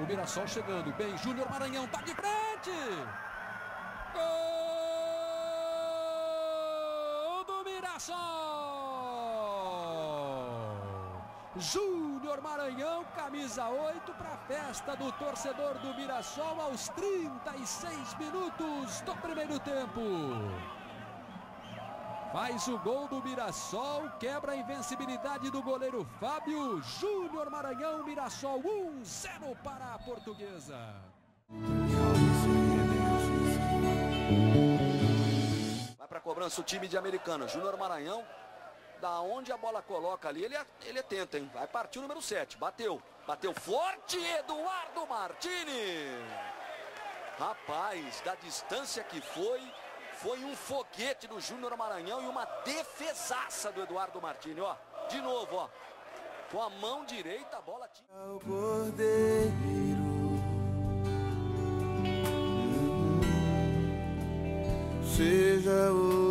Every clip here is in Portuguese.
O Mirassol chegando bem. Júnior Maranhão tá de frente. Gol do Mirassol. Júnior Maranhão, camisa 8 para a festa do torcedor do Mirassol aos 36 minutos do primeiro tempo. Faz o gol do Mirassol, quebra a invencibilidade do goleiro Fábio. Júnior Maranhão, Mirassol 1-0 para a portuguesa. Vai para cobrança o time de Americana. Júnior Maranhão, da onde a bola coloca ali, ele, ele tenta, hein? Vai partir o número 7. Bateu. Bateu forte, Eduardo Martini. Rapaz, da distância que foi, foi um foguete do Júnior Maranhão e uma defesaça do Eduardo Martini, ó. De novo, ó. Com a mão direita a bola tinha. O cordeiro seja o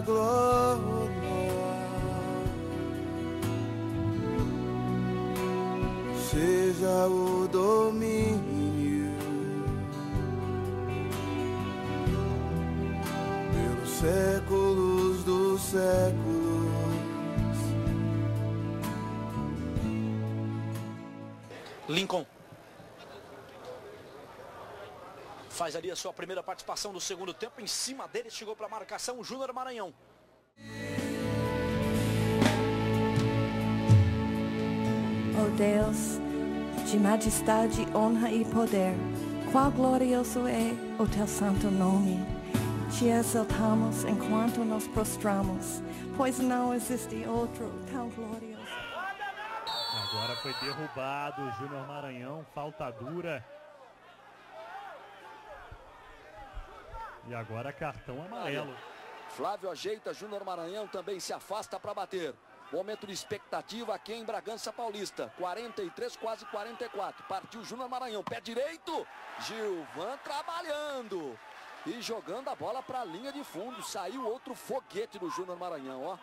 glória. Seja o domínio pelos séculos dos séculos. Lincoln. Faz ali a sua primeira participação no segundo tempo. Em cima dele chegou para a marcação o Júnior Maranhão. Ó Deus, de majestade, honra e poder, qual glorioso é o teu santo nome. Te exaltamos enquanto nos prostramos, pois não existe outro tão glorioso. Agora foi derrubado o Júnior Maranhão, falta dura. E agora cartão amarelo. Flávio ajeita, Júnior Maranhão também se afasta para bater. Momento de expectativa aqui em Bragança Paulista. 43, quase 44. Partiu Júnior Maranhão, pé direito. Gilvan trabalhando. E jogando a bola para a linha de fundo. Saiu outro foguete do Júnior Maranhão, ó.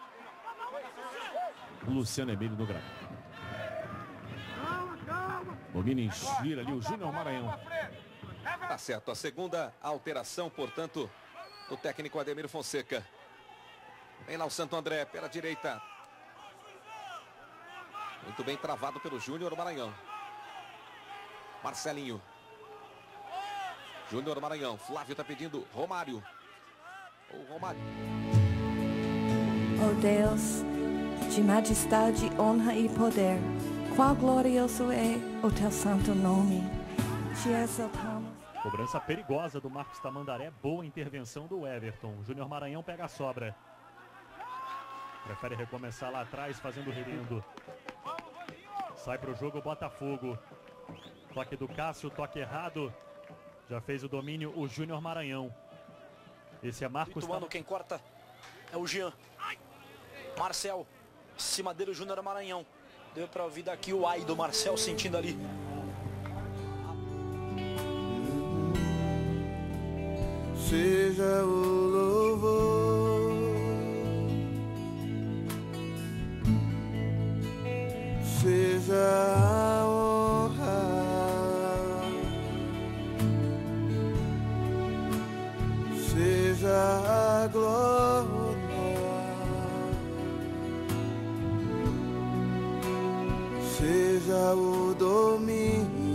Luciano Emílio no gramado. Domina gira ali o Júnior Maranhão. Tá certo, a segunda alteração, portanto, do técnico Ademir Fonseca. Vem lá o Santo André pela direita. Muito bem travado pelo Júnior Maranhão. Marcelinho. Júnior Maranhão. Flávio tá pedindo Romário. O Romário. Ó Deus, de majestade, honra e poder, qual glorioso é o teu santo nome. Te exaltamos. Cobrança perigosa do Marcos Tamandaré. Boa intervenção do Everton. Júnior Maranhão pega a sobra. Prefere recomeçar lá atrás, fazendo o. Sai para o jogo o Botafogo. Toque do Cássio, toque errado. Já fez o domínio o Júnior Maranhão. Esse é Marcos Ituano, quem corta é o Jean. Marcel, cima dele o Júnior Maranhão. Deu para ouvir daqui o ai do Marcel sentindo ali. Seja o louvor, seja a honra, seja a glória, seja o domínio.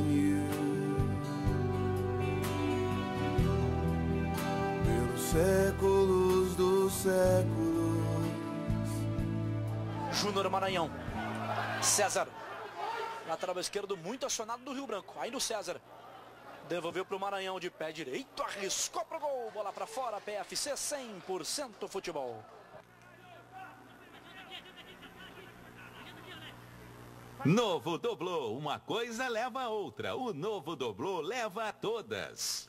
Séculos. Júnior Maranhão. César. Lateral esquerdo muito acionado do Rio Branco. Ainda o César. Devolveu para o Maranhão de pé direito. Arriscou pro gol. Bola para fora. PFC 100% futebol. Novo Doblô, uma coisa leva a outra. O novo Doblô leva a todas.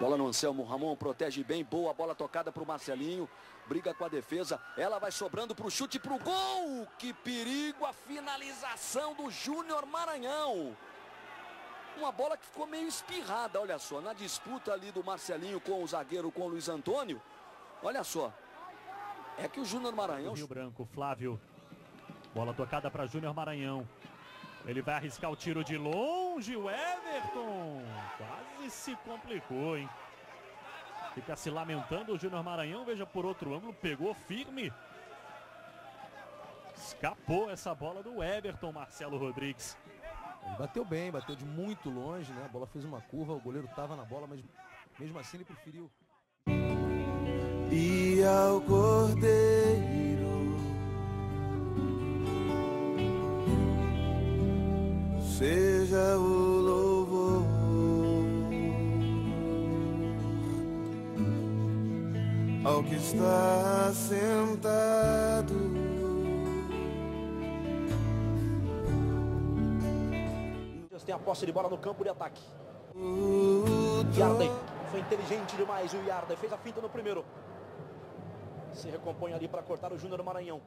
Bola no Anselmo Ramon, protege bem, boa bola tocada para o Marcelinho, briga com a defesa, ela vai sobrando para o chute para o gol, que perigo a finalização do Júnior Maranhão. Uma bola que ficou meio espirrada, olha só, na disputa ali do Marcelinho com o zagueiro, com o Luiz Antônio. Olha só. É que o Júnior Maranhão... Rio Branco, Flávio. Bola tocada para Júnior Maranhão. Ele vai arriscar o tiro de longe, o Everton. Quase se complicou, hein? Fica se lamentando o Júnior Maranhão, veja por outro ângulo, pegou firme. Escapou essa bola do Everton, Marcelo Rodrigues. Ele bateu bem, bateu de muito longe, né? A bola fez uma curva, o goleiro estava na bola, mas mesmo assim ele preferiu. E ao cordeiro seja o louvor ao que está sentado. Tem a posse de bola no campo de ataque. Yarden foi inteligente demais. O Yarden fez a finta no primeiro. Se recompõe ali para cortar o Júnior Maranhão.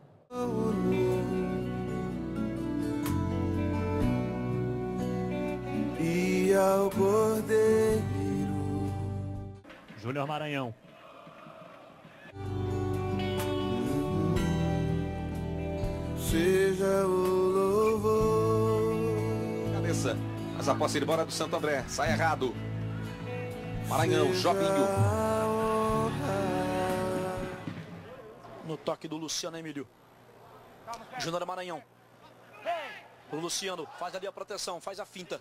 Ao cordeiro Júnior Maranhão. seja o louvor. Cabeça. Mas a posse de bola é do Santo André. Sai errado. Maranhão, Jobinho. No toque do Luciano Emílio. Júnior Maranhão. O Luciano faz ali a proteção, faz a finta.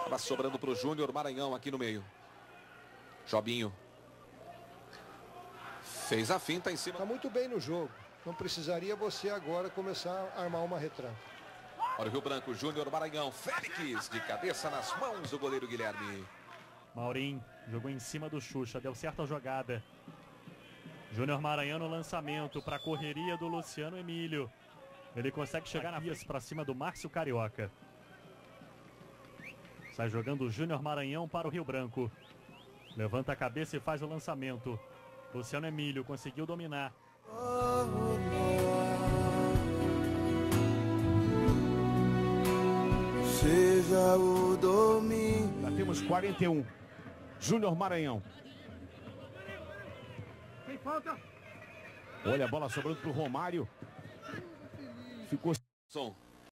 Acaba sobrando para o Júnior Maranhão aqui no meio. Jobinho. Fez a finta em cima. Está muito bem no jogo. Não precisaria você agora começar a armar uma retranca. Olha o Rio Branco, Júnior Maranhão. Félix de cabeça nas mãos do goleiro Guilherme. Maurim jogou em cima do Xuxa, deu certa jogada. Júnior Maranhão no lançamento para a correria do Luciano Emílio. Ele consegue chegar na vias para cima do Márcio Carioca. Sai jogando o Júnior Maranhão para o Rio Branco. Levanta a cabeça e faz o lançamento. Luciano Emílio conseguiu dominar. Seja o domínio. Já temos 41. Júnior Maranhão. Olha a bola sobrando pro Romário. Ficou Som.